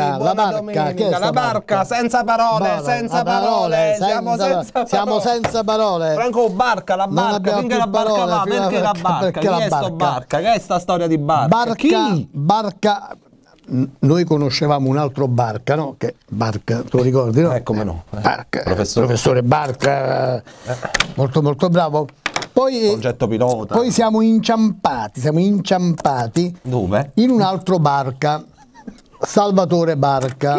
barca, la barca, è la sta barca, senza parole, Parole, senza a parole, siamo senza- senza siamo parole. senza parole. Franco, barca, la barca, finché la barca parole, va, perché la barca, barca? perché la barca? barca? Che è sta storia di barca? Barca, Chi? barca, noi conoscevamo un altro barca, no? Che barca, te lo ricordi, no? Eh, come no, eh. Barca, Professore. professore Barca, molto molto bravo. Poi, Progetto pilota. poi siamo inciampati, siamo inciampati Dove? in un altro barca, Salvatore Barca.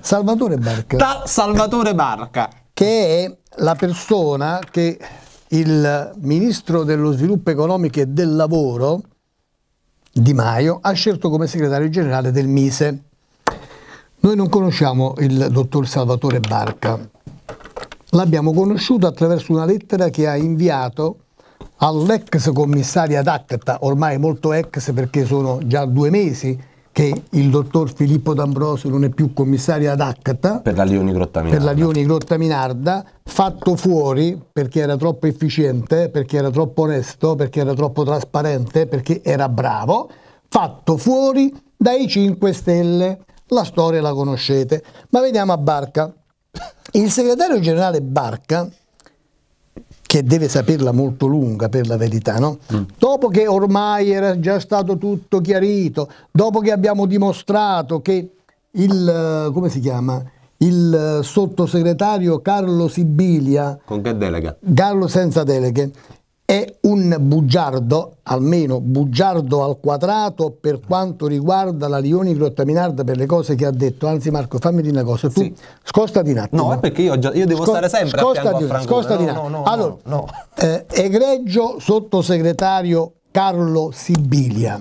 Salvatore Barca. Da Salvatore Barca. che è la persona che il ministro dello sviluppo economico e del lavoro Di Maio ha scelto come segretario generale del Mise. Noi non conosciamo il dottor Salvatore Barca, l'abbiamo conosciuto attraverso una lettera che ha inviato all'ex commissario ad acta, ormai molto ex perché sono già due mesi che il dottor Filippo D'Ambrosio non è più commissario ad acta, Per la Lioni Grottaminarda. per la Lioni Grotta Minarda, fatto fuori perché era troppo efficiente, perché era troppo onesto, perché era troppo trasparente, perché era bravo, fatto fuori dai 5 Stelle. La storia la conoscete. Ma vediamo a Barca. Il segretario generale Barca, che deve saperla molto lunga per la verità, no? Dopo che ormai era già stato tutto chiarito, dopo che abbiamo dimostrato che il, eh, come si chiama? Il eh, sottosegretario Carlo Sibilia, Con che delega? Carlo senza deleghe, è un bugiardo, almeno bugiardo al quadrato per quanto riguarda la Lioni Grottaminarda per le cose che ha detto. Anzi Marco, fammi dire una cosa, tu Sì. scostati un attimo. No, è perché io, già- io devo Sco- stare sempre a scostati fianco a Francone. scostati un attimo. no, no, allora, no, no. eh, egregio sottosegretario Carlo Sibilia,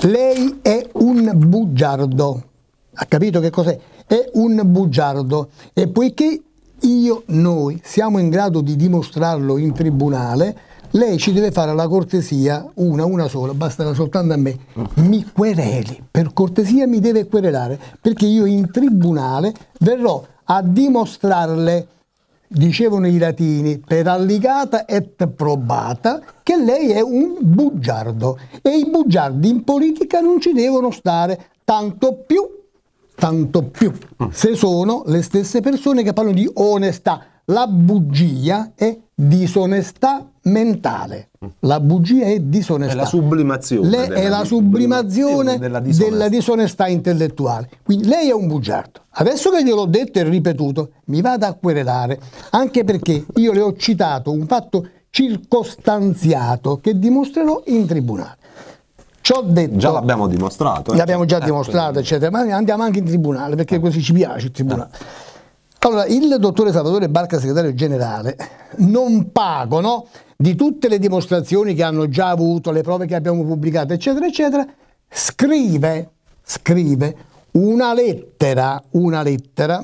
lei è un bugiardo. Ha capito che cos'è? È un bugiardo. E poiché io, noi siamo in grado di dimostrarlo in tribunale, lei ci deve fare la cortesia, una, una sola, basterà soltanto a me, mi quereli, per cortesia mi deve querelare, perché io in tribunale verrò a dimostrarle, dicevano i latini, per alligata et probata, che lei è un bugiardo. E i bugiardi in politica non ci devono stare, tanto più tanto più se sono le stesse persone che parlano di onestà. La bugia è disonestà mentale. La bugia è disonestà. È la sublimazione Le- della è la sublimazione della della disonestà. disonestà. intellettuale. Quindi lei è un bugiardo. Adesso che gliel'ho detto e ripetuto, mi vado a querelare, anche perché io le ho citato un fatto circostanziato che dimostrerò in tribunale. Ci ho detto, Già l'abbiamo dimostrato. eh. L'abbiamo già Eh, dimostrato, eccetera, ma andiamo anche in tribunale perché così ci piace il tribunale. Allora, il dottore Salvatore Barca, segretario generale, non pagano di tutte le dimostrazioni che hanno già avuto, le prove che abbiamo pubblicato, eccetera, eccetera, scrive, scrive una lettera, una lettera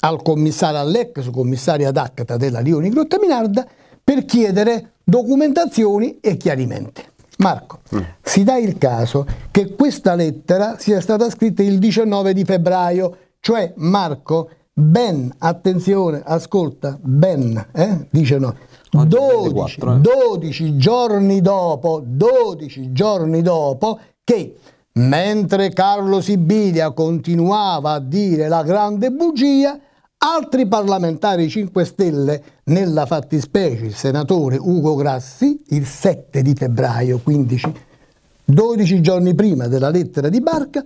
al commissario, all'ex commissario ad acta della Lioni Grottaminarda per chiedere documentazioni e chiarimenti. Marco, si dà il caso che questa lettera sia stata scritta il 19 di febbraio, cioè Marco, ben, attenzione, ascolta, ben, eh, dice no, Oggi è 12, 24, eh. 12 giorni dopo, 12 giorni dopo che mentre Carlo Sibilia continuava a dire la grande bugia, altri parlamentari 5 Stelle, nella fattispecie il senatore Ugo Grassi, il 7 di febbraio, 15, 12 giorni prima della lettera di Barca,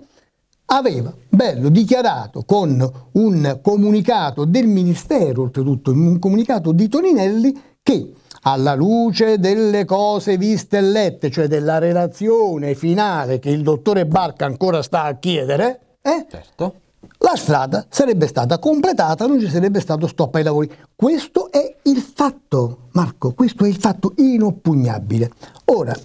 aveva bello dichiarato con un comunicato del Ministero, oltretutto un comunicato di Toninelli, che alla luce delle cose viste e lette, cioè della relazione finale che il dottore Barca ancora sta a chiedere, eh, Certo. La strada sarebbe stata completata, non ci sarebbe stato stop ai lavori. Questo è il fatto, Marco, questo è il fatto inoppugnabile. Ora,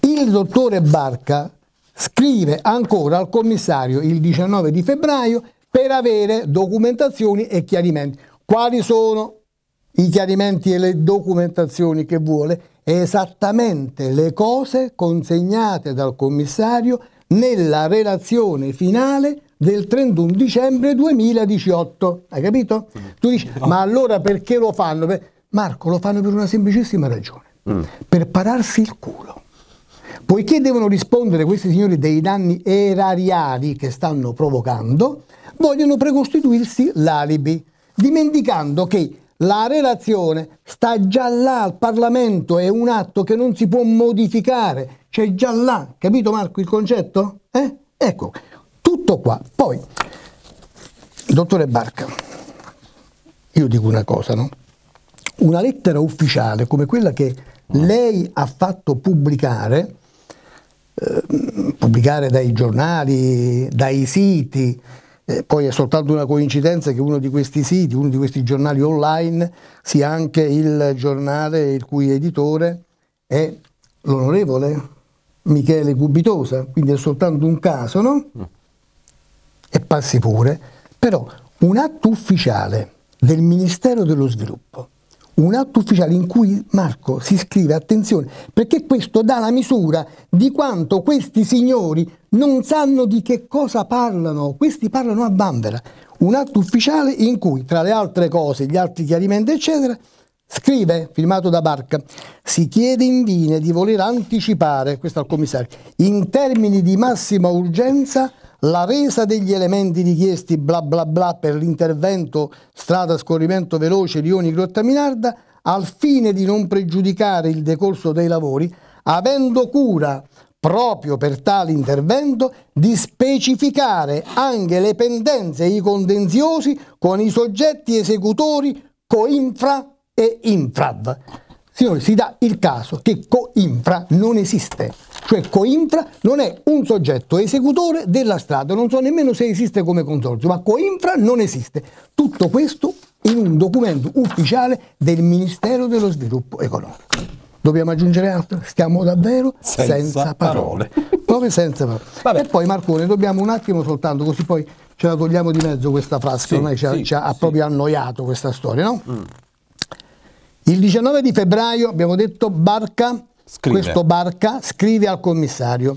il dottore Barca scrive ancora al commissario il 19 di febbraio per avere documentazioni e chiarimenti. Quali sono i chiarimenti e le documentazioni che vuole? Esattamente le cose consegnate dal commissario nella relazione finale del 31 dicembre 2018. Hai capito? Tu dici, ma allora perché lo fanno? Marco, lo fanno per una semplicissima ragione, per pararsi il culo. Poiché devono rispondere questi signori dei danni erariali che stanno provocando, vogliono precostituirsi l'alibi, dimenticando che la relazione sta già là al Parlamento, è un atto che non si può modificare, c'è già là, capito Marco il concetto? Eh? Ecco, tutto qua. Poi, dottore Barca, io dico una cosa, no? Una lettera ufficiale come quella che lei ha fatto pubblicare, eh, pubblicare dai giornali, dai siti, eh, poi è soltanto una coincidenza che uno di questi siti, uno di questi giornali online, sia anche il giornale il cui editore è l'onorevole Michele Gubitosa, quindi è soltanto un caso, no? E passi pure, però un atto ufficiale del Ministero dello Sviluppo un atto ufficiale in cui Marco si scrive, attenzione, perché questo dà la misura di quanto questi signori non sanno di che cosa parlano, questi parlano a bambera. Un atto ufficiale in cui, tra le altre cose, gli altri chiarimenti, eccetera, scrive, firmato da Barca, si chiede infine di voler anticipare, questo al commissario, in termini di massima urgenza la resa degli elementi richiesti bla bla bla per l'intervento strada scorrimento veloce Lioni Grottaminarda al fine di non pregiudicare il decorso dei lavori, avendo cura proprio per tale intervento di specificare anche le pendenze e i contenziosi con i soggetti esecutori coinfra e infrav. Signori, si dà il caso che coinfra non esiste, cioè coinfra non è un soggetto esecutore della strada, non so nemmeno se esiste come consorzio, ma coinfra non esiste. Tutto questo in un documento ufficiale del Ministero dello Sviluppo Economico. Dobbiamo aggiungere altro? Stiamo davvero senza, senza parole. parole. Proprio senza parole. Vabbè. E poi Marcone, dobbiamo un attimo soltanto, così poi ce la togliamo di mezzo questa frase, sì, ormai ci, sì, ci ha sì. proprio annoiato questa storia, no? Mm. Il 19 di febbraio abbiamo detto Barca, scrive. questo Barca scrive al commissario.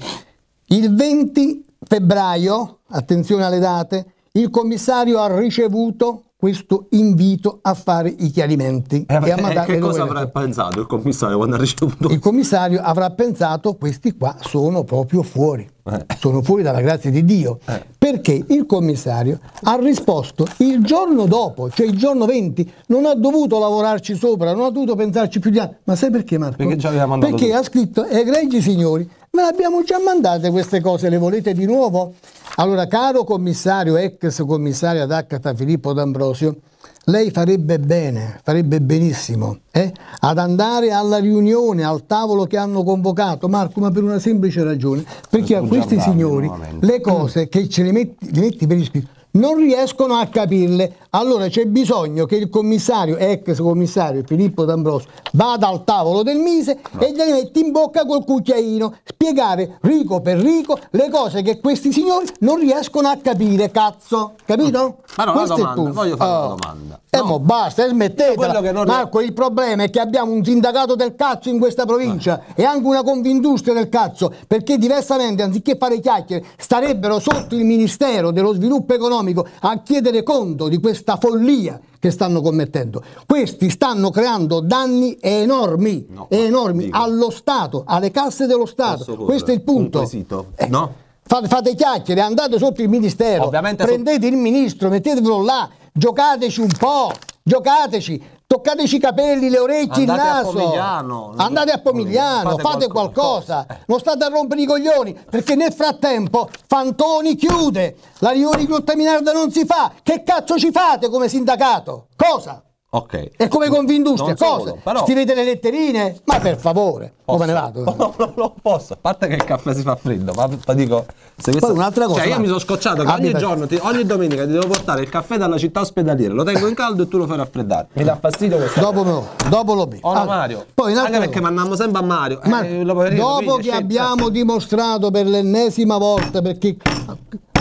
Il 20 febbraio, attenzione alle date, il commissario ha ricevuto questo invito a fare i chiarimenti. Eh, e a mandare che cosa avrà pensato il commissario quando ha ricevuto? Il commissario avrà pensato questi qua sono proprio fuori, eh. sono fuori dalla grazia di Dio, eh. perché il commissario ha risposto il giorno dopo, cioè il giorno 20, non ha dovuto lavorarci sopra, non ha dovuto pensarci più di anni. Ma sai perché Marco? Perché, perché ha scritto, egregi signori, le abbiamo già mandate queste cose, le volete di nuovo? Allora, caro commissario, ex commissario ad Accata Filippo D'Ambrosio, lei farebbe bene, farebbe benissimo eh, ad andare alla riunione, al tavolo che hanno convocato, Marco, ma per una semplice ragione, perché a questi signori le cose che ce le metti, le metti per iscritto non riescono a capirle. Allora c'è bisogno che il commissario, ex commissario Filippo D'Ambrosio, vada al tavolo del Mise no. e glieli metti in bocca col cucchiaino, spiegare rico per rico le cose che questi signori non riescono a capire, cazzo. Capito? Ma no, Questo domanda, è il punto. voglio fare oh. una domanda. Eh, no. mo basta, smettetela. Non... Marco, il problema è che abbiamo un sindacato del cazzo in questa provincia ah. e anche una confindustria del cazzo, perché diversamente, anziché fare chiacchiere, starebbero sotto il Ministero dello Sviluppo Economico a chiedere conto di questa follia che stanno commettendo. Questi stanno creando danni enormi, no, enormi allo Stato, alle casse dello Stato. Questo è il punto. Eh. No? Fate, fate chiacchiere, andate sotto il Ministero, Ovviamente prendete so... il Ministro, mettetelo là giocateci un po', giocateci, toccateci i capelli, le orecchie, il naso. A Pomigliano, andate a Pomigliano, fate, fate qualcosa. qualcosa. Non state a rompere i coglioni, perché nel frattempo Fantoni chiude, la riunione di Minarda non si fa. Che cazzo ci fate come sindacato? Cosa? Ok. E come Confindustria, cosa? Però... Scrivete le letterine? Ma per favore, posso. come ne vado? No, no, no, posso. A parte che il caffè si fa freddo, ma dico... Se questa... Poi un'altra cosa. Cioè, io mi sono scocciato che ogni per... giorno, ti, ogni domenica ti devo portare il caffè dalla città ospedaliera, lo tengo in caldo e tu lo fai raffreddare. Mi dà fastidio questo. Dopo, no, dopo lo bevo. Oh, allora, Mario. Poi Anche perché mandiamo sempre a Mario. Ma eh, dopo che abbiamo dimostrato per l'ennesima volta, perché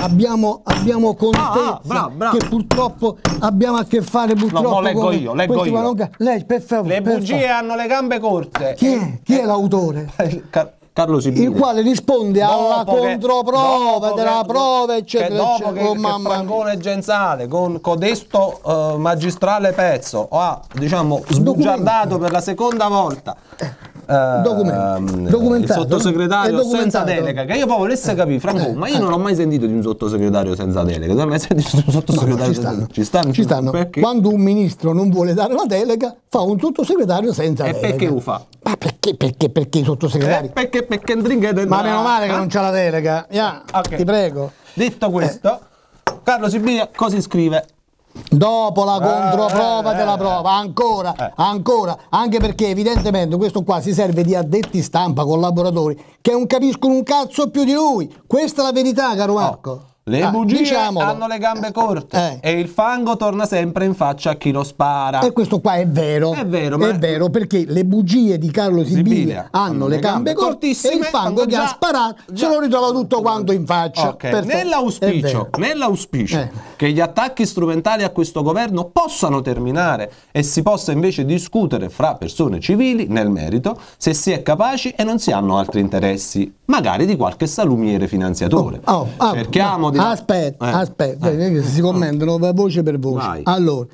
abbiamo, abbiamo contezza ah, ah, bravo, che purtroppo abbiamo a che fare purtroppo no, no leggo io, leggo io. Malonga. Lei, per favore, le bugie favore. hanno le gambe corte. Chi è, Chi è l'autore? Carlo Sibili. il quale risponde dopo alla che, controprova della che, prova eccetera che dopo eccetera. che, oh, che Francone Genzale con codesto uh, magistrale pezzo ha diciamo sbugiardato per la seconda volta eh Document- ehm, il documentato. sottosegretario senza delega, che io poi volesse capire, Franco, Eh, ma io non ho mai sentito di un sottosegretario senza delega. Tu hai mai sentito di un sottosegretario ci stanno. senza Ci stanno? Ci stanno. Perché? Quando un ministro non vuole dare la delega, fa un sottosegretario senza E delega. perché lo fa? Ma perché, perché, perché i sottosegretari? Eh, perché perché Ndringhe Ma meno male che non c'ha la delega. Ya, Ok. Ti prego. Detto questo, Carlo Sibilia cosa scrive? Dopo la controprova eh, della eh, prova, ancora, eh. ancora, anche perché evidentemente questo qua si serve di addetti stampa, collaboratori, che non capiscono un cazzo più di lui. Questa è la verità, caro Marco. Le Ah, bugie diciamolo. hanno le gambe corte Eh. e il fango torna sempre in faccia a chi lo spara. E questo qua è vero. È vero, ma- È vero perché le bugie di Carlo Sibilia, Sibilia hanno le gambe corte e cortissime, il fango che ha già- sparato già- se lo ritrova tutto quanto in faccia. Ok, Perfetto. È Nell'auspicio, nell'auspicio Eh. che gli attacchi strumentali a questo governo possano terminare e si possa invece discutere fra persone civili nel merito se si è capaci e non si hanno altri interessi, magari di qualche salumiere finanziatore. Oh, oh, Cerchiamo di... Aspetta, Eh, aspetta, eh, si commentano voce per voce. Vai. Allora,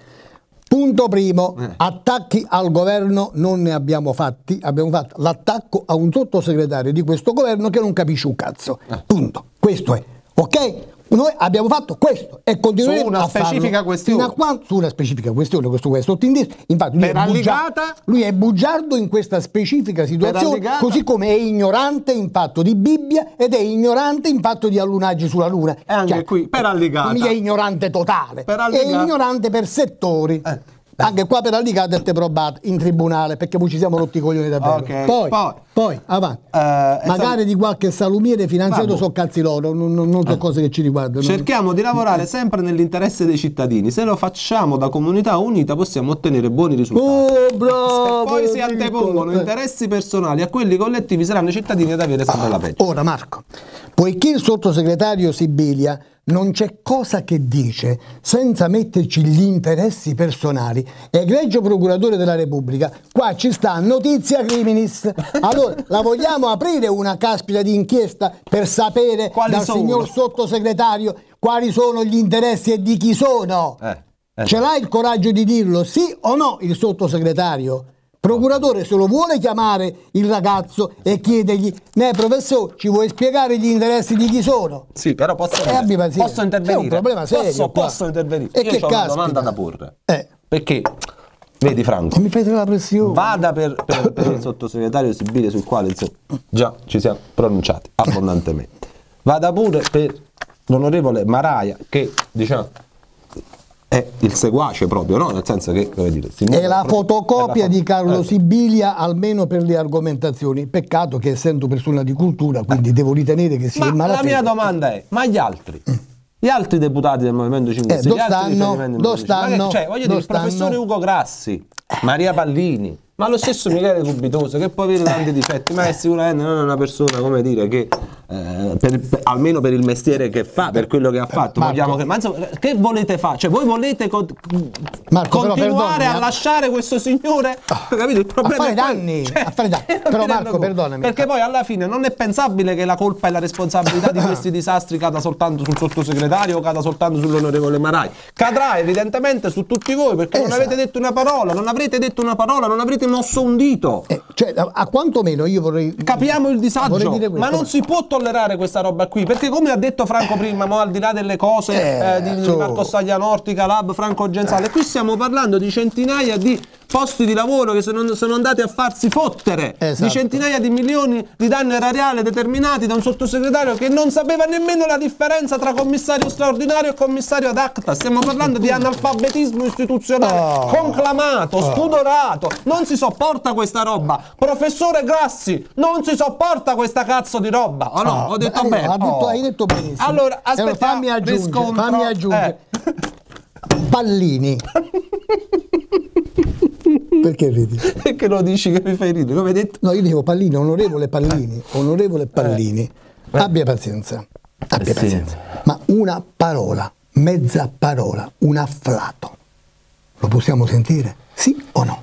punto primo, Eh. attacchi al governo non ne abbiamo fatti, abbiamo fatto l'attacco a un sottosegretario di questo governo che non capisce un cazzo. Eh. Punto. Questo è. Ok? Noi abbiamo fatto questo e continueremo Su una a specifica questione. a quando- su una specifica questione, questo questo ottimismo. Infatti lui Per è, bugia- alligata- lui è bugiardo in questa specifica situazione, così come è ignorante in fatto di Bibbia ed è ignorante in fatto di allunaggi sulla Luna. E anche qui, per alligata. Non mica è ignorante totale, Per è ignorante per settori. Eh. Anche qua per alligata è probato in tribunale perché poi ci siamo rotti i coglioni davvero. Ok, Poi, poi- poi, avanti. Eh, è Magari di qualche salumiere finanziato so cazzi loro, non, non, non so cose che ci riguardano. Cerchiamo di lavorare sempre nell'interesse dei cittadini. Se lo facciamo da comunità unita possiamo ottenere buoni risultati. Oh, bravo! Se poi si antepongono Eh. interessi personali a quelli collettivi saranno i cittadini ad avere sempre la peggio. Ora Marco, poiché il sottosegretario Sibilia non c'è cosa che dice senza metterci gli interessi personali, egregio procuratore della Repubblica, qua ci sta notizia criminis. Allora, la vogliamo aprire una caspita di inchiesta per sapere Quali dal sono? signor sottosegretario quali sono gli interessi e di chi sono? Eh, eh. Ce l'ha il coraggio di dirlo, sì o no, il sottosegretario? Procuratore se lo vuole chiamare il ragazzo e chiedergli, ne professore, ci vuoi spiegare gli interessi di chi sono? Sì, però posso, Eh, abbi posso intervenire. C'è un problema serio Posso, posso intervenire. E Io che ho una caspita. domanda da porre. Eh. Perché, vedi Franco, mi fai la pressione. vada per, per- per il sottosegretario Sibile sul quale insomma, già ci siamo pronunciati abbondantemente. Vada pure per l'onorevole Maraia che diciamo è il seguace proprio, no? Nel senso che, come dire, È la fotocopia è la di Carlo eh. Sibilia, almeno per le argomentazioni. Peccato che essendo persona di cultura, quindi devo ritenere che sia in Ma la malafede. mia domanda è, ma gli altri? Gli altri deputati del Movimento 5 Eh, Stelle, dove gli altri stanno? riferimenti del Dove Movimento 5 Stelle? Ma che- stanno? Cioè, voglio dire, il professore? Ugo Grassi, Maria Pallini, ma lo stesso Michele Cubitoso, che può avere tanti difetti, ma è sicuramente non è una persona, come dire, che eh, per- per- almeno per il mestiere che fa, per quello che ha fatto, Marco. che, ma insomma, che volete fare? Cioè, voi volete co- Marco, continuare a eh. lasciare questo signore? Capito? Il problema fare è quello. danni, Cioè, a fare danni. non Però Marco, perdonami. Perché poi alla fine non è pensabile che la colpa e la responsabilità di questi disastri cada soltanto sul sottosegretario o cada soltanto sull'onorevole Marai. Cadrà evidentemente su tutti voi perché non Esatto. avete detto una parola, non avrete detto una parola, non avrete mosso un dito. Eh, cioè, a, a quanto meno io vorrei... Capiamo il disagio, questo. ma non si può tollerare questa roba qui, perché come ha detto Franco prima, mo, al di là delle cose Eh, eh, di su. Marco Staglianorti, Calab, Franco Genzale, qui stiamo parlando di centinaia di posti di lavoro che sono, sono andati a farsi fottere, Esatto. di centinaia di milioni di danni erariali determinati da un sottosegretario che non sapeva nemmeno la differenza tra commissario straordinario e commissario ad acta, stiamo parlando di analfabetismo istituzionale Oh. conclamato, spudorato, non si sopporta questa roba, professore Grassi, non si sopporta questa cazzo di roba, o no? Ah, Ho detto beh, bene. ha detto- Oh. hai detto benissimo. Allora, Allora, aspettiamo, fammi aggiungere, riscontro. fammi aggiungere. Eh, Pallini. Perché ridi? Perché lo dici che mi fai ridere? Come hai detto? No, io dico Pallini, onorevole Pallini, onorevole Pallini. Abbia pazienza, abbia Eh, sì. pazienza. Ma una parola, mezza parola, un afflato, lo possiamo sentire? Sì o no?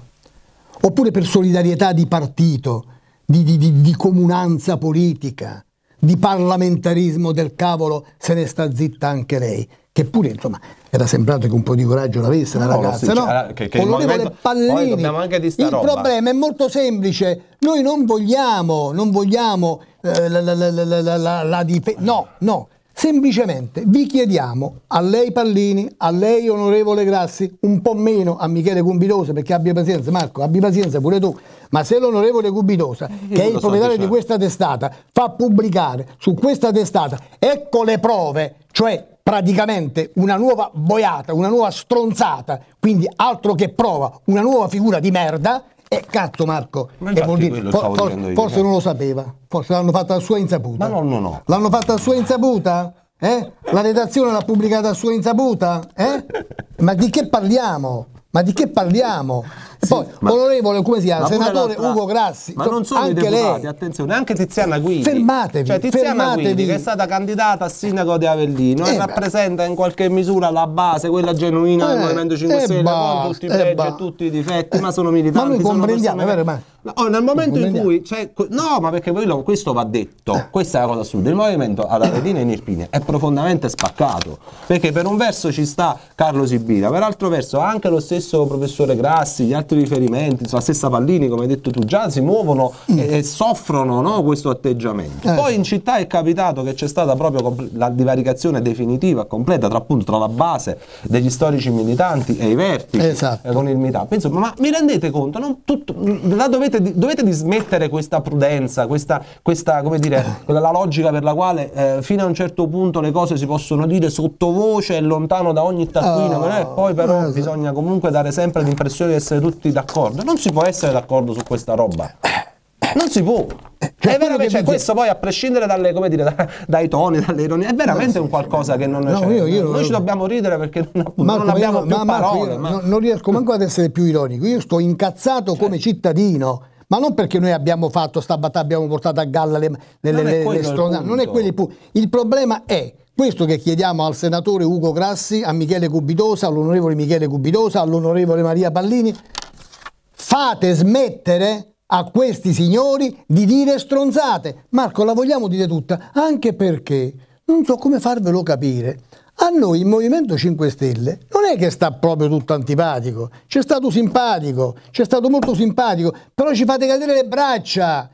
Oppure per solidarietà di partito, di, di- di- di comunanza politica, di parlamentarismo del cavolo, se ne sta zitta anche lei. Che pure insomma era sembrato che un po' di coraggio l'avesse la No, ragazza, no? cioè, che- che il Onorevole Pallini, il roba. problema è molto semplice, noi non vogliamo, non vogliamo eh, la, la, la, la, la, la, la dife- no, no, semplicemente vi chiediamo a lei Pallini, a lei onorevole Grassi, un po' meno a Michele Gumbidosa perché abbia pazienza Marco, abbi pazienza pure tu, ma se l'onorevole Gumbidosa, che è il proprietario di questa testata, fa pubblicare su questa testata, ecco le prove, cioè praticamente una nuova boiata, una nuova stronzata, quindi altro che prova, una nuova figura di merda, e cazzo Marco, Ma e dire- for- for- forse no? non lo sapeva, forse l'hanno fatta a sua insaputa. Ma no, no, no. L'hanno fatta a sua insaputa? Eh? La redazione l'ha pubblicata a sua insaputa? Eh? Ma di che parliamo? Ma di che parliamo? Poi, ma- onorevole, come si chiama? Senatore Ugo Grassi, Ma non solo i anche deputati, lei. attenzione, anche Tiziana Guidi. Fermatevi, Cioè Tiziana fermatevi. Guidi che è stata candidata a sindaco di Avellino Eh, e rappresenta in qualche misura la base, quella genuina del Eh, Movimento 5 e Stelle, con tutti i e pregi e tutti i difetti, ma sono militanti. Ma noi comprendiamo, persone è vero, ma- oh, nel momento in cui c'è... No, ma perché quello- questo va detto, questa è la cosa assurda. Il movimento ad Avellino e in è profondamente spaccato, perché per un verso ci sta Carlo Sibila, per altro verso anche lo stesso professore Grassi, gli altri riferimenti, insomma, la stessa Pallini, come hai detto tu già, si muovono e, e soffrono no, questo atteggiamento. Mm. Eh. Poi in città è capitato che c'è stata proprio la divaricazione definitiva, completa, tra appunto tra la base degli storici militanti e i vertici Esatto. eh, con il MITAP. Insomma, ma mi rendete conto? Non tutto- la dovete, dovete dismettere questa prudenza, questa, questa, come dire, quella- la logica per la quale eh, fino a un certo punto le cose si possono dire sottovoce e lontano da ogni taccuino, Ah, e poi però esatto. bisogna comunque dare sempre l'impressione di essere tutti d'accordo. Non si può essere d'accordo su questa roba. Non si può. cioè, è veramente, che cioè, questo poi a prescindere dalle, come dire, da- dai toni, dalle ironie, è veramente un qualcosa che non No, cioè, io- io noi non- ci dobbiamo ridere perché appunto, Marco, non abbiamo io- più ma parole. io ma- non, non riesco manco ad essere più ironico, io sto incazzato come cittadino. Ma non perché noi abbiamo fatto sta battaglia, abbiamo portato a galla le, le, Non è le- il stronzate, non è quello il punto. Il problema è questo che chiediamo al senatore Ugo Grassi, a Michele Cubidosa, all'onorevole Michele Cubidosa, all'onorevole Maria Pallini. Fate smettere a questi signori di dire stronzate. Marco, la vogliamo dire tutta, anche perché non so come farvelo capire. A noi il Movimento 5 Stelle non è che sta proprio tutto antipatico, c'è stato simpatico, c'è stato molto simpatico, però ci fate cadere le braccia.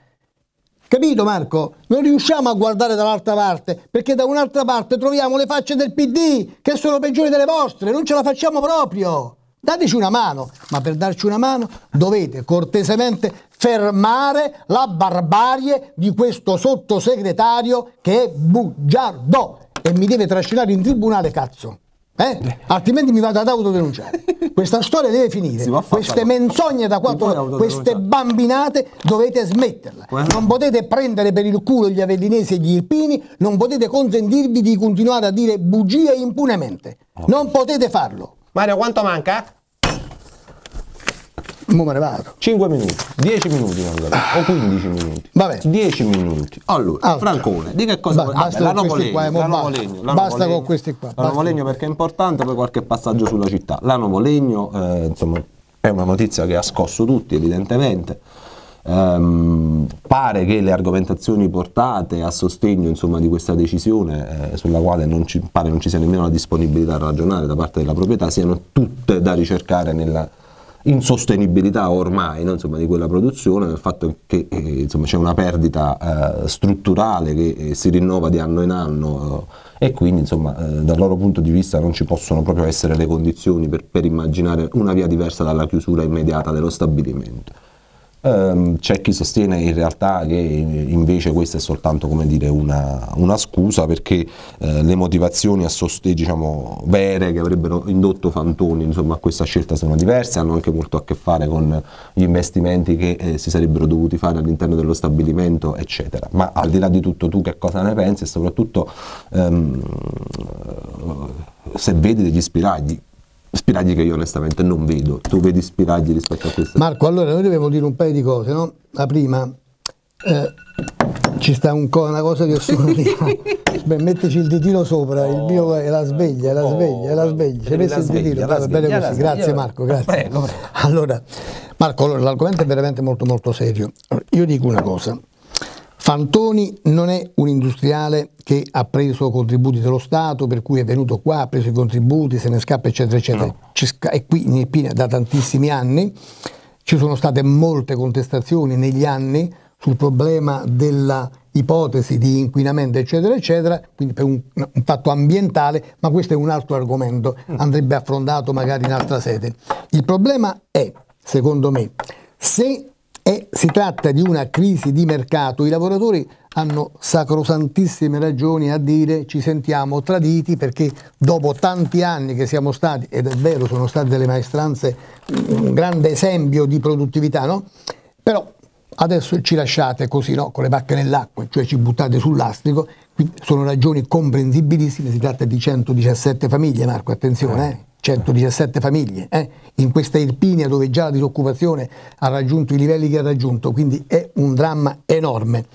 Capito Marco? Non riusciamo a guardare dall'altra parte, perché da un'altra parte troviamo le facce del PD, che sono peggiori delle vostre, non ce la facciamo proprio. Dateci una mano, ma per darci una mano dovete cortesemente fermare la barbarie di questo sottosegretario che è bugiardo e mi deve trascinare in tribunale, cazzo. Eh? Altrimenti mi vado ad autodenunciare. Questa storia deve finire. Queste menzogne da quattro queste bambinate dovete smetterla. Non potete prendere per il culo gli avellinesi e gli irpini, non potete consentirvi di continuare a dire bugie impunemente. Non potete farlo. Mario, quanto manca? Mo me ne vado. 5 minuti, 10 minuti mancano, o 15 minuti. Vabbè. 10 minuti. Allora, Altro. Francone, di che cosa Ba- vuoi- basta Ah, la con nuovo questi qua, legno, eh, la mo nuovo basta. legno, la Basta con questi qua, La basta. nuovo legno perché è importante, poi qualche passaggio sulla città. La nuovo legno, eh, insomma, è una notizia che ha scosso tutti, evidentemente. Ehm, pare che le argomentazioni portate a sostegno insomma, di questa decisione, eh, sulla quale non ci, pare non ci sia nemmeno la disponibilità a ragionare da parte della proprietà, siano tutte da ricercare nella insostenibilità ormai no, insomma, di quella produzione, nel fatto che eh, insomma, c'è una perdita eh, strutturale che eh, si rinnova di anno in anno eh, e quindi eh, dal loro punto di vista non ci possono proprio essere le condizioni per, per immaginare una via diversa dalla chiusura immediata dello stabilimento. Ehm, c'è chi sostiene in realtà che invece questa è soltanto dire, una, una scusa perché eh, le motivazioni a soste- diciamo, vere che avrebbero indotto Fantoni insomma, a questa scelta sono diverse, hanno anche molto a che fare con gli investimenti che eh, si sarebbero dovuti fare all'interno dello stabilimento, eccetera. Ma al di là di tutto tu che cosa ne pensi e soprattutto ehm, se vedi degli spiragli, spiragli che io onestamente non vedo, tu vedi spiragli rispetto a questo? Marco, allora noi dobbiamo dire un paio di cose, no? La prima, eh, ci sta un co- una cosa che sono lì. Beh, mettici il ditino sopra, il mio è la sveglia, è la sveglia, è la sveglia. Ci hai messo il ditino, va bene così. sveglia. Grazie Marco, grazie. Prego, prego. Allora, Marco, allora, l'argomento è veramente molto molto serio. Io dico una cosa. Fantoni non è un industriale che ha preso contributi dello Stato, per cui è venuto qua, ha preso i contributi, se ne scappa, eccetera, eccetera. No. È qui in Irpina da tantissimi anni. Ci sono state molte contestazioni negli anni sul problema della ipotesi di inquinamento, eccetera, eccetera, quindi per un, un, fatto ambientale, ma questo è un altro argomento, andrebbe affrontato magari in altra sede. Il problema è, secondo me, se e si tratta di una crisi di mercato. I lavoratori hanno sacrosantissime ragioni a dire ci sentiamo traditi perché dopo tanti anni che siamo stati, ed è vero, sono state delle maestranze, un grande esempio di produttività, no? Però adesso ci lasciate così, no? Con le pacche nell'acqua, cioè ci buttate sull'astrico, sono ragioni comprensibilissime, si tratta di 117 famiglie, Marco, attenzione, eh? 117 famiglie, eh? in questa Irpinia dove già la disoccupazione ha raggiunto i livelli che ha raggiunto, quindi è un dramma enorme.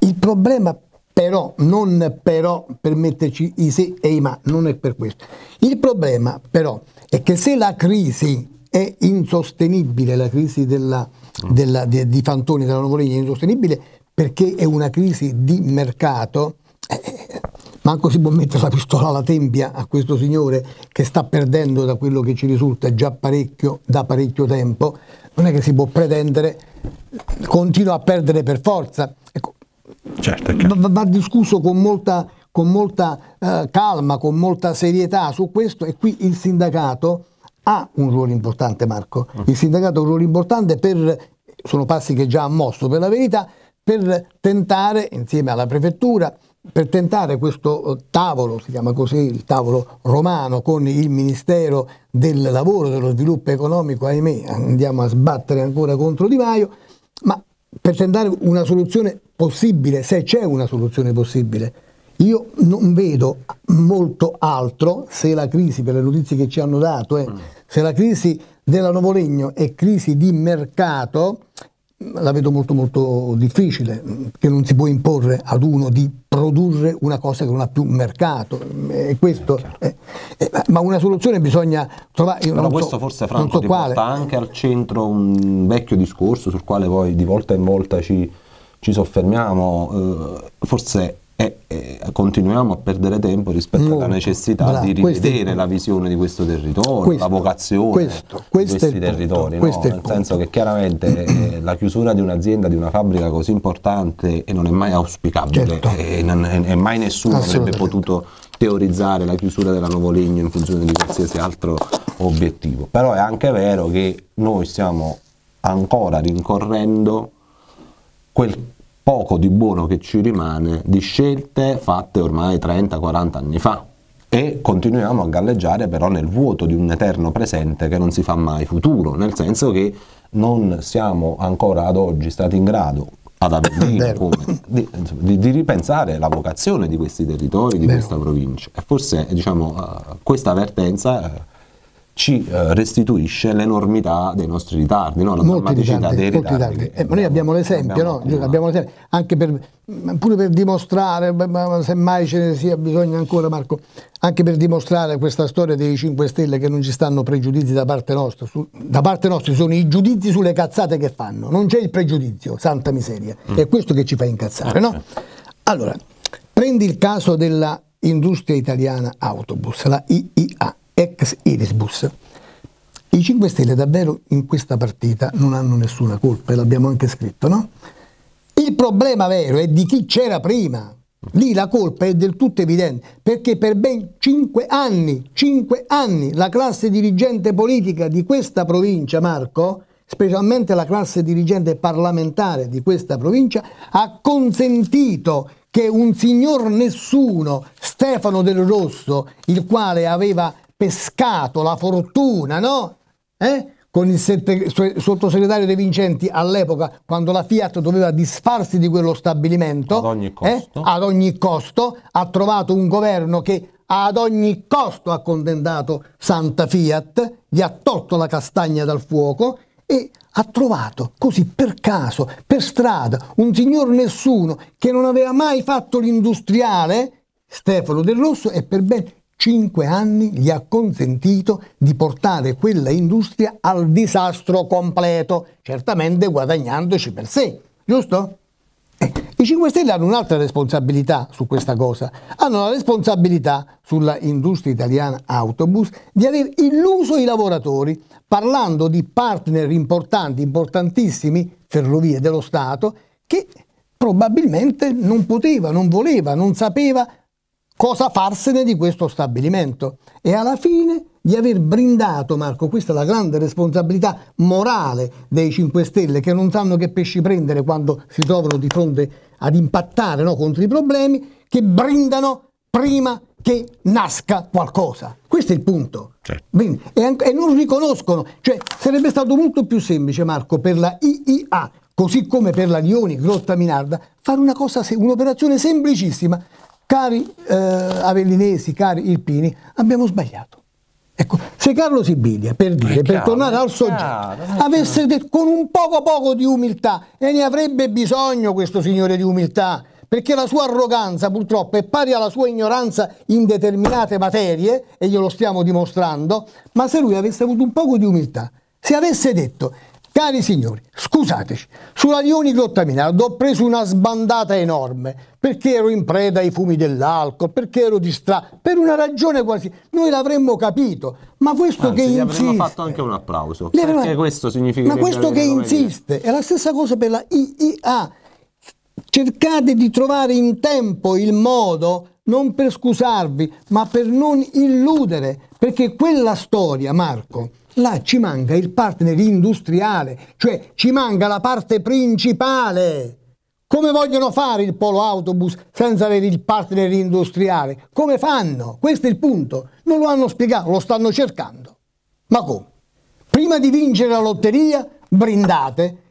Il problema però, non però per metterci i se e i ma, non è per questo. Il problema però è che se la crisi è insostenibile, la crisi della, della, di, di Fantoni della Novoligna è insostenibile perché è una crisi di mercato, eh, manco si può mettere la pistola alla tempia a questo signore che sta perdendo da quello che ci risulta già parecchio da parecchio tempo, non è che si può pretendere, continua a perdere per forza. Ecco, certo, va, va, discusso con molta, con molta uh, calma, con molta serietà su questo e qui il sindacato ha un ruolo importante Marco, mm. il sindacato ha un ruolo importante per, sono passi che già ha mosso per la verità, per tentare insieme alla prefettura per tentare questo eh, tavolo, si chiama così il tavolo romano, con il Ministero del Lavoro dello Sviluppo Economico, ahimè, andiamo a sbattere ancora contro Di Maio, ma per tentare una soluzione possibile, se c'è una soluzione possibile. Io non vedo molto altro se la crisi, per le notizie che ci hanno dato, eh, se la crisi della Novolegno è crisi di mercato, la vedo molto molto difficile, che non si può imporre ad uno di produrre una cosa che non ha più mercato. E questo è, è, ma una soluzione bisogna trovare. Però questo so, forse Franco so porta anche al centro un vecchio discorso sul quale poi di volta in volta ci, ci soffermiamo. Eh, forse e, e, continuiamo a perdere tempo rispetto Molto. alla necessità Bravo, di rivedere la visione di questo territorio, questo, la vocazione questo, questo di questi territori, no? nel senso che chiaramente eh, la chiusura di un'azienda, di una fabbrica così importante e non è mai auspicabile certo. e, non, e, mai nessuno avrebbe potuto teorizzare la chiusura della Novolegno in funzione di qualsiasi altro obiettivo, però è anche vero che noi stiamo ancora rincorrendo quel poco di buono che ci rimane di scelte fatte ormai 30-40 anni fa. E continuiamo a galleggiare però nel vuoto di un eterno presente che non si fa mai futuro, nel senso che non siamo ancora ad oggi stati in grado ad Avellino di, di, di, ripensare la vocazione di questi territori, di Vero. questa provincia. E forse diciamo, uh, questa avvertenza uh, ci eh, restituisce l'enormità dei nostri ritardi, no? la molti ritardi, dei ritardi. ritardi. Eh, ma noi abbiamo l'esempio, abbiamo, no? abbiamo l'esempio, anche per, pure per dimostrare, se mai ce ne sia bisogno ancora Marco, anche per dimostrare questa storia dei 5 Stelle che non ci stanno pregiudizi da parte nostra, su, da parte nostra sono i giudizi sulle cazzate che fanno, non c'è il pregiudizio, santa miseria, mm. è questo che ci fa incazzare, no? Allora, prendi il caso della industria italiana autobus, la IIA ex Irisbus. I 5 Stelle davvero in questa partita non hanno nessuna colpa, e l'abbiamo anche scritto, no? Il problema vero è di chi c'era prima. Lì la colpa è del tutto evidente, perché per ben 5 anni, 5 anni, la classe dirigente politica di questa provincia, Marco, specialmente la classe dirigente parlamentare di questa provincia, ha consentito che un signor nessuno, Stefano del Rosso, il quale aveva pescato la fortuna, no? Eh? Con il sottosegretario De Vincenti all'epoca, quando la Fiat doveva disfarsi di quello stabilimento, ad ogni costo, eh? ad ogni costo ha trovato un governo che ad ogni costo ha condannato Santa Fiat, gli ha tolto la castagna dal fuoco e ha trovato così per caso, per strada, un signor nessuno che non aveva mai fatto l'industriale, Stefano Del Rosso, e per ben cinque anni gli ha consentito di portare quella industria al disastro completo, certamente guadagnandoci per sé, giusto? Eh, I I 5 Stelle hanno un'altra responsabilità su questa cosa, hanno la responsabilità sulla industria italiana autobus di aver illuso i lavoratori parlando di partner importanti, importantissimi, ferrovie dello Stato, che probabilmente non poteva, non voleva, non sapeva cosa farsene di questo stabilimento. E alla fine di aver brindato, Marco, questa è la grande responsabilità morale dei 5 Stelle che non sanno che pesci prendere quando si trovano di fronte ad impattare no, contro i problemi, che brindano prima che nasca qualcosa. Questo è il punto. Certo. E, e, non riconoscono, cioè sarebbe stato molto più semplice, Marco, per la IIA, così come per la Lioni, Grotta Minarda, fare una cosa, un'operazione semplicissima. Cari eh, avellinesi, cari irpini, abbiamo sbagliato. Ecco, se Carlo Sibilia, per dire, chiaro, per tornare al soggetto, avesse detto con un poco poco di umiltà, e ne avrebbe bisogno questo signore di umiltà, perché la sua arroganza purtroppo è pari alla sua ignoranza in determinate materie, e glielo stiamo dimostrando, ma se lui avesse avuto un poco di umiltà, se avesse detto Cari signori, scusateci, sulla Lioni Grottaminardo ho preso una sbandata enorme perché ero in preda ai fumi dell'alcol, perché ero distratto, per una ragione quasi. Noi l'avremmo capito, ma questo Anzi, che gli insiste. avremmo fatto anche un applauso. Perché questo significa Ma questo che insiste è la stessa cosa per la IIA. Cercate di trovare in tempo il modo non per scusarvi, ma per non illudere, perché quella storia, Marco, là ci manca il partner industriale, cioè ci manca la parte principale. Come vogliono fare il polo autobus senza avere il partner industriale? Come fanno? Questo è il punto. Non lo hanno spiegato, lo stanno cercando. Ma come? Prima di vincere la lotteria, brindate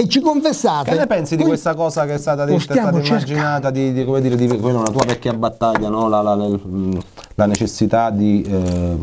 e ci confessate. Che ne pensi di questa cosa che è stata detta, è stata immaginata di, di, come dire, di quella, una tua vecchia battaglia, no? la, la, la, la, necessità di eh,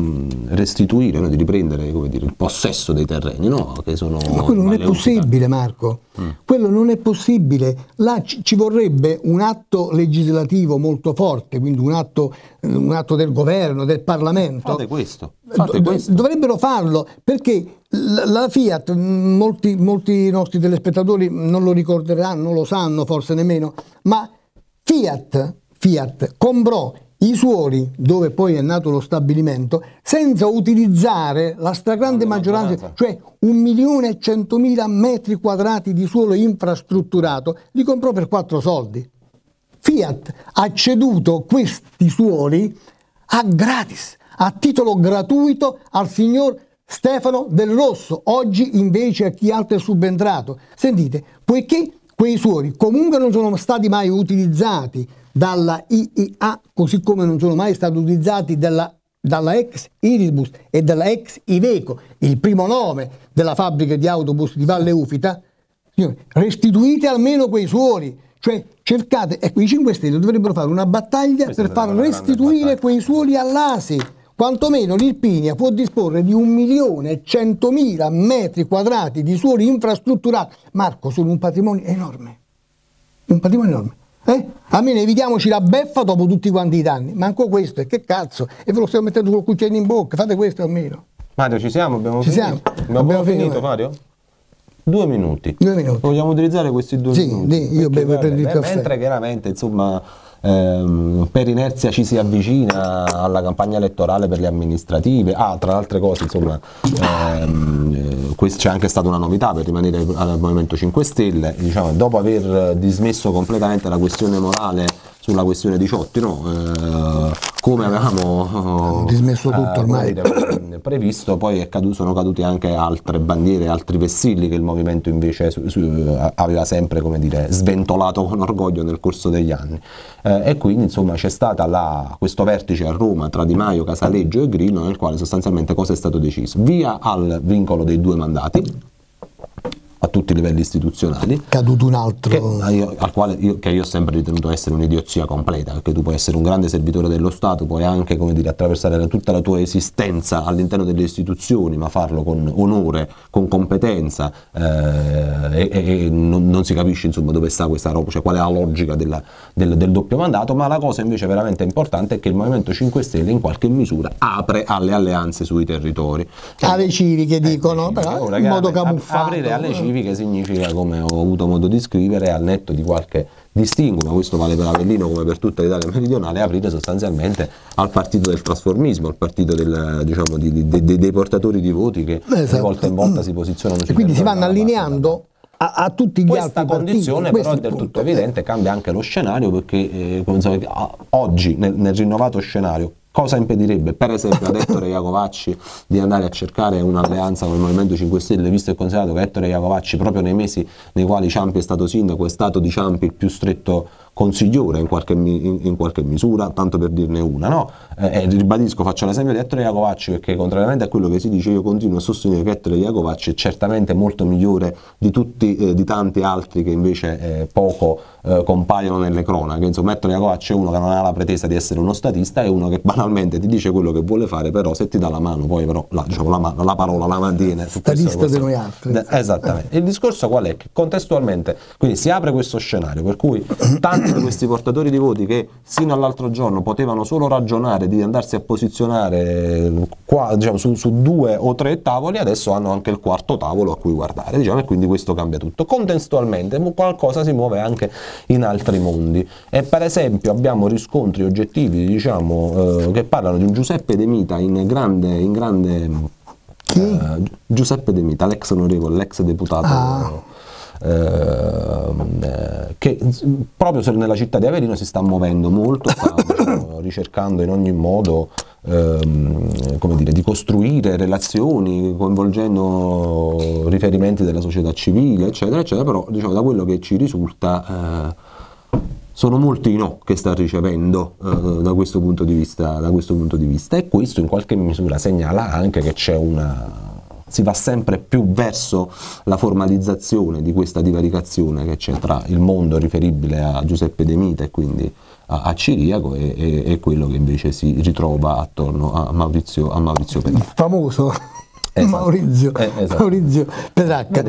restituire, no? di riprendere dire, il possesso dei terreni, no? che sono Ma quello non è possibile Marco, mm. quello non è possibile, là ci, ci, vorrebbe un atto legislativo molto forte, quindi un atto, un atto del governo, del Parlamento. Fate questo. Fate questo. Dovrebbero farlo perché la Fiat, molti, molti nostri telespettatori non lo ricorderanno, non lo sanno forse nemmeno, ma Fiat, Fiat comprò i suoli dove poi è nato lo stabilimento senza utilizzare la stragrande maggioranza, cioè un milione e centomila metri quadrati di suolo infrastrutturato, li comprò per quattro soldi. Fiat ha ceduto questi suoli a gratis, a titolo gratuito al signor Stefano Del Rosso, oggi invece a chi altro è subentrato. Sentite, poiché quei suoli comunque non sono stati mai utilizzati dalla IIA, così come non sono mai stati utilizzati dalla, dalla ex Irisbus e dalla ex Iveco, il primo nome della fabbrica di autobus di Valle Ufita, restituite almeno quei suoli, cioè cercate, ecco i 5 Stelle dovrebbero fare una battaglia Questa per far restituire quei suoli all'ASI quantomeno l'Irpinia può disporre di 1.100.000 metri quadrati di suoli infrastrutturati. Marco, sono un patrimonio enorme. Un patrimonio enorme. Eh? Almeno evitiamoci la beffa dopo tutti quanti i danni. Manco questo, e che cazzo? E ve lo stiamo mettendo col cucchiaino in bocca, fate questo almeno. Mario, ci siamo? Abbiamo ci finito? siamo. Abbiamo, abbiamo finito, finito, Mario? Due minuti. Due minuti. Vogliamo utilizzare questi due sì, minuti? Sì, io bevo per il caffè. Mentre chiaramente, insomma ehm, per inerzia ci si avvicina alla campagna elettorale per le amministrative. Ah, tra le altre cose, insomma, ehm, eh, c'è anche stata una novità per rimanere al Movimento 5 Stelle, diciamo, dopo aver dismesso completamente la questione morale sulla questione di Ciotti, no? eh, come avevamo dismesso tutto eh, ormai previsto, poi caduto, sono cadute anche altre bandiere, altri vessilli che il movimento invece su, su, aveva sempre dire, sventolato con orgoglio nel corso degli anni. Eh, e quindi insomma c'è stato questo vertice a Roma tra Di Maio, Casaleggio e Grillo nel quale sostanzialmente cosa è stato deciso? Via al vincolo dei due mandati a tutti i livelli istituzionali. Caduto un altro. Che, io, al quale io, che io ho sempre ritenuto essere un'idiozia completa, perché tu puoi essere un grande servitore dello Stato, puoi anche come dire, attraversare tutta la tua esistenza all'interno delle istituzioni, ma farlo con onore, con competenza eh, e, e non, non, si capisce insomma dove sta questa roba, cioè qual è la logica della, del, del doppio mandato, ma la cosa invece veramente importante è che il Movimento 5 Stelle in qualche misura apre alle alleanze sui territori. Alle civiche dicono, eh, però in modo camuffato. Aprire alle civiche civiche significa, come ho avuto modo di scrivere, al netto di qualche distinguo, ma questo vale per Avellino come per tutta l'Italia meridionale, aprire sostanzialmente al partito del trasformismo, al partito del, diciamo, di, di, di, dei portatori di voti che esatto. di volta in volta si posizionano. E quindi si vanno allineando a, a, tutti gli Questa altri condizione partiti. però è del tutto evidente, cambia anche lo scenario perché eh, oggi nel, nel rinnovato scenario Cosa impedirebbe, per esempio, ad Ettore Iacovacci di andare a cercare un'alleanza con il Movimento 5 Stelle, visto e considerato che Ettore Iacovacci, proprio nei mesi nei quali Ciampi è stato sindaco, è stato di Ciampi il più stretto consigliore in qualche, in, in qualche, misura, tanto per dirne una. No? Eh, ribadisco, faccio l'esempio di Ettore Iacovacci perché contrariamente a quello che si dice io continuo a sostenere che Ettore Iacovacci è certamente molto migliore di, tutti, eh, di tanti altri che invece eh, poco eh, compaiono nelle cronache. Insomma, Ettore Iacovacci è uno che non ha la pretesa di essere uno statista, è uno che banalmente ti dice quello che vuole fare, però se ti dà la mano, poi però la, diciamo, la, la parola la mantiene. Statista di noi altri. Esattamente. Il discorso qual è? Che contestualmente, quindi si apre questo scenario per cui tanti di questi portatori di voti che sino all'altro giorno potevano solo ragionare di andarsi a posizionare qua, diciamo, su, su, due o tre tavoli, adesso hanno anche il quarto tavolo a cui guardare, diciamo, e quindi questo cambia tutto. Contestualmente qualcosa si muove anche in altri mondi e per esempio abbiamo riscontri oggettivi diciamo, eh, che parlano di un Giuseppe De Mita in grande, in grande eh, Giuseppe De Mita, l'ex onorevole, l'ex deputato. Ah eh, che proprio nella città di Averino si sta muovendo molto, sta diciamo, ricercando in ogni modo ehm, come dire, di costruire relazioni coinvolgendo riferimenti della società civile, eccetera, eccetera, però diciamo, da quello che ci risulta eh, sono molti i no che sta ricevendo eh, da, questo punto di vista, da questo punto di vista. E questo in qualche misura segnala anche che c'è una si va sempre più verso la formalizzazione di questa divaricazione che c'è tra il mondo riferibile a Giuseppe De Mita e quindi a, a Ciriaco e, e, e, quello che invece si ritrova attorno a Maurizio, a Maurizio Pedacca. Il famoso Esatto. Maurizio, eh, esatto. Maurizio Pedacca.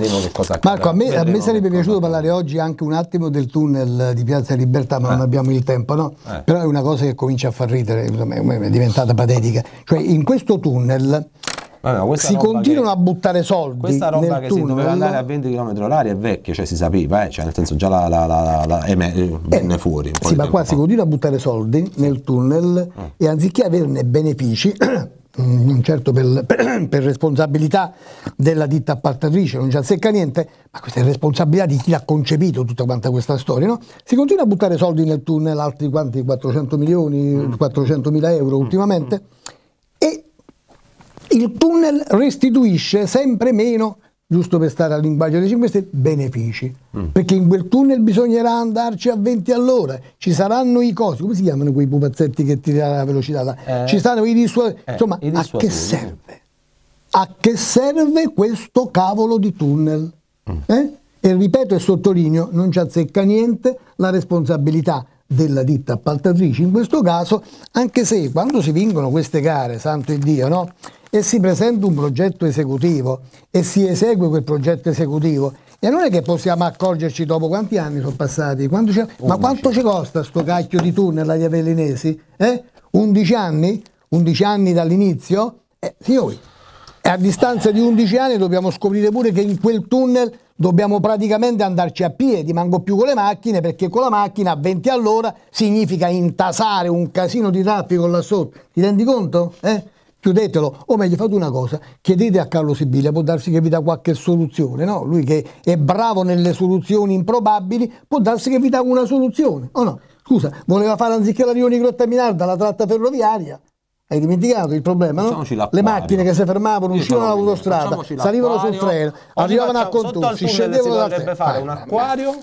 Marco, a me, a me sarebbe piaciuto parlare oggi anche un attimo del tunnel di Piazza Libertà, ma eh. non abbiamo il tempo, no? Eh. Però è una cosa che comincia a far ridere, è diventata patetica. Cioè, in questo tunnel Vabbè, si continuano che, a buttare soldi. Questa roba che tunnel, si doveva andare a 20 km h è vecchia, cioè si sapeva, eh? cioè nel senso già la, la, la, la eh, venne eh, fuori. Sì, ma qua fa. si continua a buttare soldi nel tunnel mm. e anziché averne benefici, non certo per, per, responsabilità della ditta appaltatrice, non ci azzecca niente, ma questa è responsabilità di chi ha concepito tutta quanta questa storia, no? Si continua a buttare soldi nel tunnel, altri quanti 400 milioni, mm. 400 mila euro ultimamente. Mm il tunnel restituisce sempre meno, giusto per stare al linguaggio dei 5 Stelle, benefici. Mm. Perché in quel tunnel bisognerà andarci a 20 all'ora, ci saranno i cosi, come si chiamano quei pupazzetti che tirano la velocità? Eh, ci stanno i dissuasori. Eh, Insomma, i dissuasori. a che serve? A che serve questo cavolo di tunnel? Mm. Eh? E ripeto e sottolineo, non ci azzecca niente la responsabilità della ditta appaltatrice in questo caso, anche se quando si vincono queste gare, santo Dio, no? E si presenta un progetto esecutivo e si esegue quel progetto esecutivo e non è che possiamo accorgerci dopo quanti anni sono passati, ma quanto ci costa sto cacchio di tunnel agli avellinesi? Eh? 11 anni? 11 anni dall'inizio? Eh, signori, a distanza di 11 anni dobbiamo scoprire pure che in quel tunnel dobbiamo praticamente andarci a piedi, manco più con le macchine, perché con la macchina a 20 all'ora significa intasare un casino di traffico là sotto. Ti rendi conto? Eh? Chiudetelo, o meglio fate una cosa, chiedete a Carlo Sibilia, può darsi che vi dà qualche soluzione, no? Lui che è bravo nelle soluzioni improbabili, può darsi che vi dà una soluzione, o no? Scusa, voleva fare anziché la Rioni Grotta Minarda la tratta ferroviaria, hai dimenticato il problema, no? Le macchine che si fermavano, uscivano dall'autostrada, salivano sul treno, arrivavano a Contursi, scendevano dal treno. fare un acquario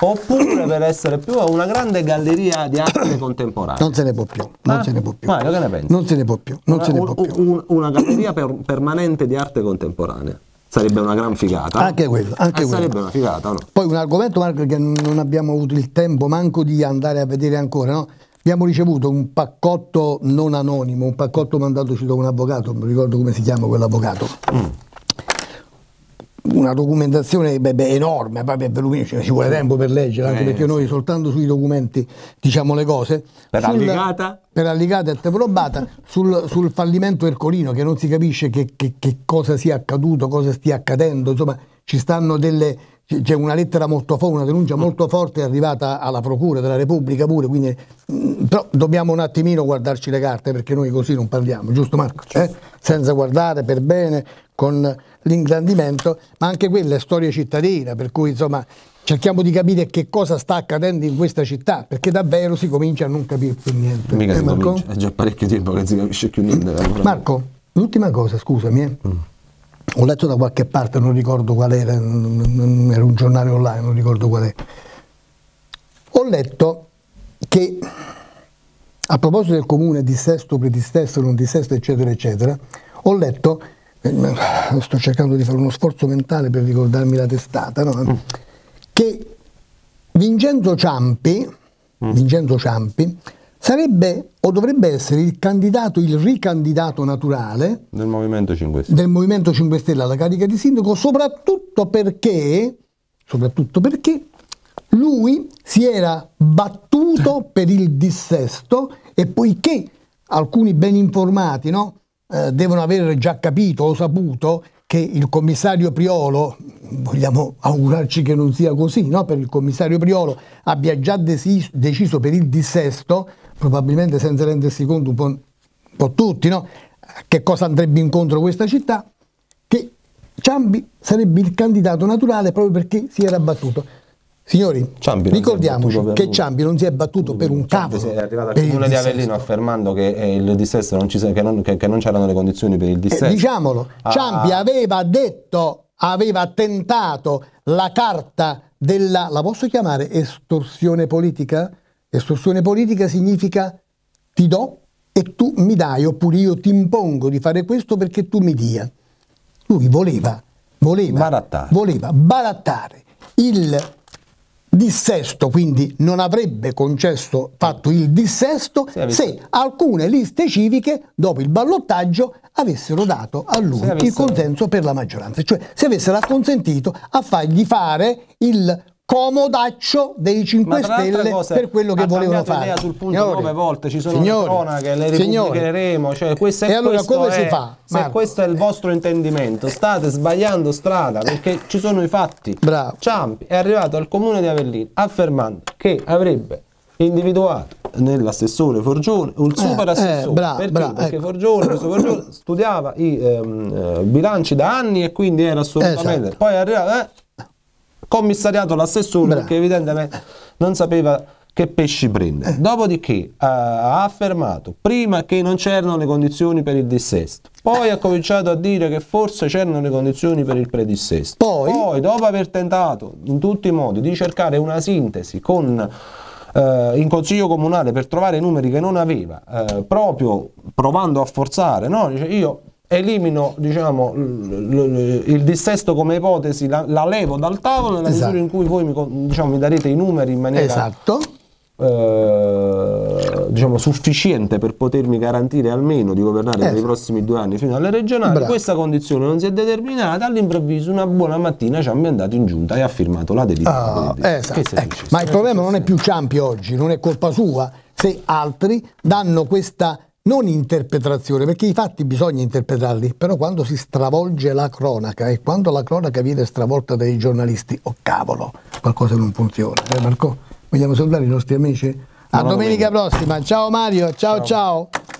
oppure per essere più una grande galleria di arte contemporanea. Non se ne può più, non ah? se ne può più. Mario, che ne pensi? Non se ne può più, non una, se ne può più. Un, una galleria per, permanente di arte contemporanea. Sarebbe una gran figata. Anche quello, anche eh, quello. Sarebbe una figata, no? Poi un argomento, Marco, che non abbiamo avuto il tempo manco di andare a vedere ancora, no? Abbiamo ricevuto un paccotto non anonimo, un paccotto mandatoci da un avvocato, non ricordo come si chiama quell'avvocato. Mm. una documentazione beh, beh, enorme, poi cioè, ci vuole tempo per leggere, anche eh, perché noi soltanto sui documenti diciamo le cose. Per sul, alligata? Per alligata e probata, sul, sul, fallimento ercolino che non si capisce che, che, che cosa sia accaduto, cosa stia accadendo, insomma ci stanno delle c'è una lettera molto forte, una denuncia molto forte arrivata alla Procura della Repubblica pure, quindi mm, però dobbiamo un attimino guardarci le carte perché noi così non parliamo, giusto Marco? Eh? Senza guardare per bene, con l'ingrandimento, ma anche quella è storia cittadina, per cui insomma cerchiamo di capire che cosa sta accadendo in questa città, perché davvero si comincia a non capire più niente. Mica eh, Marco? è già parecchio tempo che non si capisce più niente. Marco, l'ultima cosa, scusami, eh. mm ho letto da qualche parte, non ricordo qual era, era un giornale online, non ricordo qual è. Ho letto che a proposito del comune dissesto, predissesto, non dissesto, eccetera, eccetera, ho letto, eh, sto cercando di fare uno sforzo mentale per ricordarmi la testata, no? mm. che Vincenzo Ciampi, mm. Vincenzo Ciampi sarebbe o dovrebbe essere il candidato, il ricandidato naturale del Movimento 5 Stelle, del Movimento 5 Stelle alla carica di sindaco, soprattutto perché, soprattutto perché lui si era battuto per il dissesto e poiché alcuni ben informati no, eh, devono aver già capito o saputo che il commissario Priolo, vogliamo augurarci che non sia così, no? per il commissario Priolo abbia già deciso, deciso per il dissesto, probabilmente senza rendersi conto un po', un po tutti, no? che cosa andrebbe incontro questa città, che Ciambi sarebbe il candidato naturale proprio perché si era battuto. Signori, Ciampi ricordiamoci che Ciampi non si è battuto per un cavolo. È arrivato al comune di Avellino affermando che eh, il dissesto non ci, che, non, che, che non c'erano le condizioni per il dissesto. Eh, diciamolo, ah. Ciampi aveva detto, aveva tentato la carta della, la posso chiamare estorsione politica? Estorsione politica significa ti do e tu mi dai, oppure io ti impongo di fare questo perché tu mi dia. Lui voleva, voleva, barattare, voleva barattare. Il dissesto, quindi non avrebbe concesso, fatto il dissesto se alcune liste civiche dopo il ballottaggio avessero dato a lui il consenso per la maggioranza, cioè se avessero acconsentito a fargli fare il comodaccio dei 5 Stelle cose, per quello che volevano fare. sul punto signori, nove volte, ci sono signori, cronache, le ripubblicheremo, cioè questo e allora come è, si fa? Se Marco. questo è il vostro intendimento, state sbagliando strada perché ci sono i fatti. Bravo. Ciampi è arrivato al comune di Avellino affermando che avrebbe individuato nell'assessore Forgione un eh, super assessore eh, bravo, perché? Bravo, perché ecco. Forgione, Forgione studiava i ehm, eh, bilanci da anni e quindi era assolutamente esatto. poi è arrivato eh, commissariato l'assessore Bravo. perché evidentemente non sapeva che pesci prendere. Eh. Dopodiché ha affermato prima che non c'erano le condizioni per il dissesto, poi ha cominciato a dire che forse c'erano le condizioni per il predissesto. Poi, poi dopo aver tentato in tutti i modi di cercare una sintesi con uh, in consiglio comunale per trovare numeri che non aveva, uh, proprio provando a forzare, no? Dice io elimino diciamo, il dissesto come ipotesi, la, la levo dal tavolo nella esatto. misura in cui voi mi, diciamo, mi, darete i numeri in maniera esatto. eh, diciamo, sufficiente per potermi garantire almeno di governare esatto. per i prossimi due anni fino alle regionali. Bravo. Questa condizione non si è determinata, all'improvviso una buona mattina ci ha andato in giunta e ha firmato la delibera. Oh, esatto. ecco. Ma il problema non è più Ciampi oggi, non è colpa sua se altri danno questa non interpretazione, perché i fatti bisogna interpretarli, però quando si stravolge la cronaca e quando la cronaca viene stravolta dai giornalisti, oh cavolo, qualcosa non funziona. Eh Marco? Vogliamo salutare i nostri amici? A domenica prossima, ciao Mario, ciao ciao. ciao.